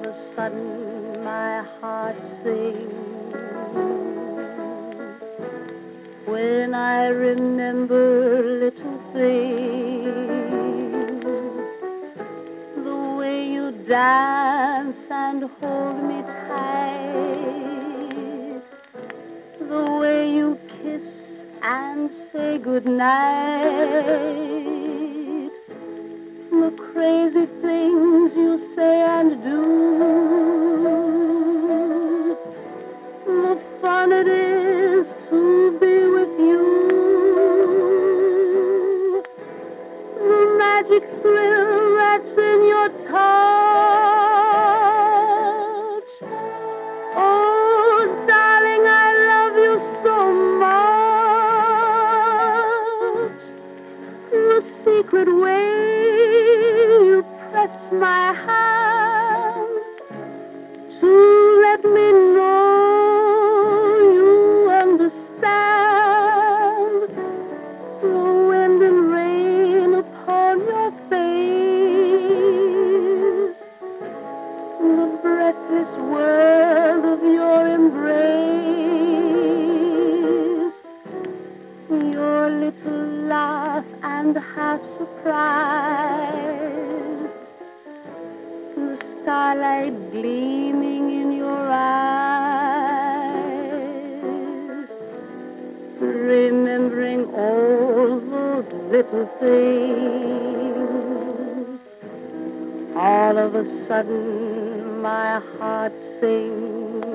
Of a sudden, my heart sings when I remember little things. The way you dance and hold me tight, the way you kiss and say goodnight the crazy things and do. The fun it is to be with you. The magic thrill that's in your touch. Oh, darling, I love you so much. The secret way press my hand. To let me know you understand. The wind and rain upon your face, the breathless world of your embrace, your little laugh and half surprise, starlight gleaming in your eyes, remembering all those little things. All of a sudden, my heart sings